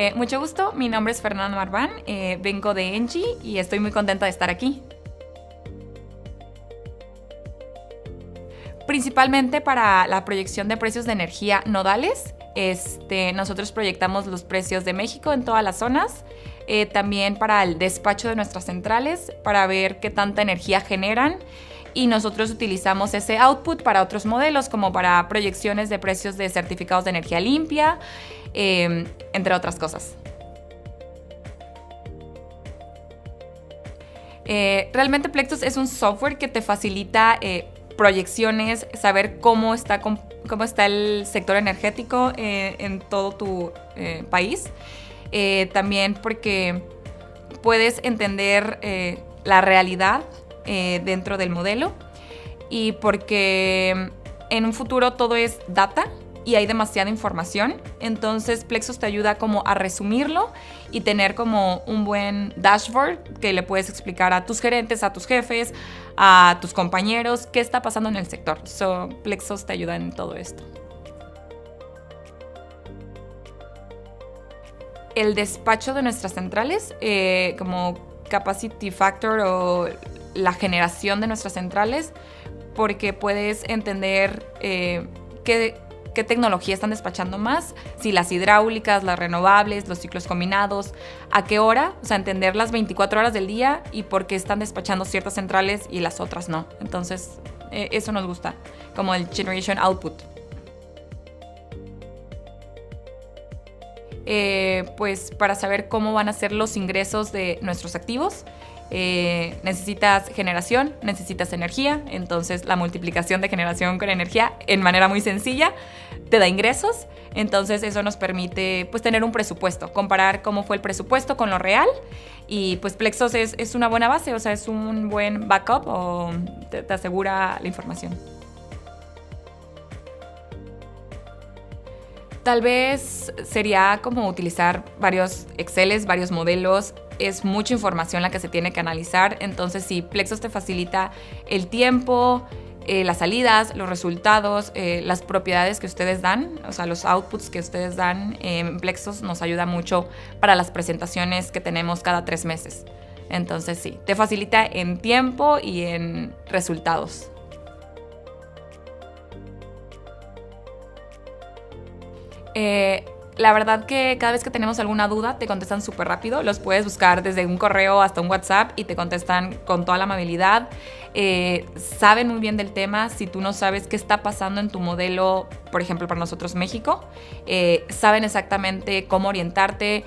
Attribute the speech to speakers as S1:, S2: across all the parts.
S1: Eh, mucho gusto, mi nombre es Fernanda Marván, eh, vengo de Engie y estoy muy contenta de estar aquí. Principalmente para la proyección de precios de energía nodales, este, nosotros proyectamos los precios de México en todas las zonas, eh, también para el despacho de nuestras centrales, para ver qué tanta energía generan y nosotros utilizamos ese output para otros modelos, como para proyecciones de precios de certificados de energía limpia, em, entre otras cosas. Eh, realmente Plexus es un software que te facilita eh, proyecciones, saber cómo está, cómo está el sector energético eh, en todo tu país. también porque puedes entender la realidad eh, dentro del modelo y porque en un futuro todo es data y hay demasiada información, entonces Plexus te ayuda como a resumirlo y tener como un buen dashboard que le puedes explicar a tus gerentes, a tus jefes, a tus compañeros qué está pasando en el sector. So, Plexus te ayuda en todo esto. El despacho de nuestras centrales, eh, como capacity factor o la generación de nuestras centrales porque puedes entender eh, qué, tecnología están despachando más, si las hidráulicas, las renovables, los ciclos combinados, a qué hora, o sea, entender las 24 horas del día y por qué están despachando ciertas centrales y las otras no. Entonces, eh, eso nos gusta, como el Generation Output. Eh, pues para saber cómo van a ser los ingresos de nuestros activos, eh, necesitas generación, necesitas energía, entonces la multiplicación de generación con energía en manera muy sencilla te da ingresos, entonces eso nos permite pues tener un presupuesto, comparar cómo fue el presupuesto con lo real y pues Plexos es, una buena base, o sea, es un buen backup o te, te asegura la información. Tal vez sería como utilizar varios Exceles, varios modelos, es mucha información la que se tiene que analizar. Entonces, si Plexos te facilita el tiempo, eh, las salidas, los resultados, eh, las propiedades que ustedes dan, o sea, los outputs que ustedes dan, en Plexos nos ayuda mucho para las presentaciones que tenemos cada tres meses. Entonces, sí, te facilita en tiempo y en resultados. La verdad que cada vez que tenemos alguna duda te contestan súper rápido. Los puedes buscar desde un correo hasta un WhatsApp y te contestan con toda la amabilidad. Eh, saben muy bien del tema. Si tú no sabes qué está pasando en tu modelo, por ejemplo, para nosotros México, eh, saben exactamente cómo orientarte.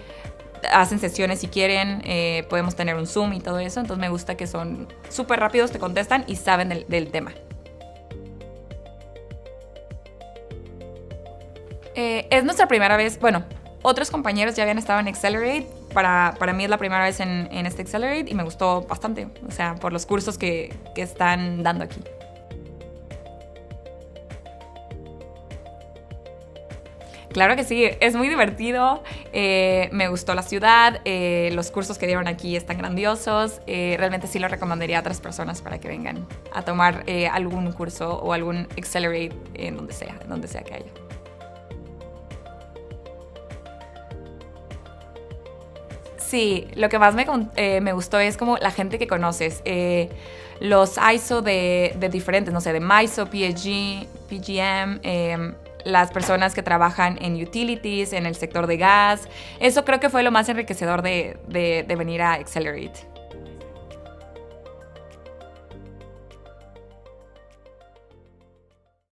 S1: Hacen sesiones si quieren, eh, podemos tener un Zoom y todo eso. Entonces me gusta que son súper rápidos, te contestan y saben del tema. Eh, es nuestra primera vez, bueno, otros compañeros ya habían estado en Accelerate. Para, para mí es la primera vez en, este Accelerate y me gustó bastante, o sea, por los cursos que, que están dando aquí. Claro que sí, es muy divertido, eh, me gustó la ciudad, eh, los cursos que dieron aquí están grandiosos, realmente sí lo recomendaría a otras personas para que vengan a tomar algún curso o algún Accelerate en donde sea, en donde sea que haya. Sí, lo que más me, eh, me gustó es como la gente que conoces. Eh, los ISO de, de, diferentes, no sé, de MISO, PSG, PGM, em, las personas que trabajan en utilities, en el sector de gas. Eso creo que fue lo más enriquecedor de, de, de venir a Accelerate.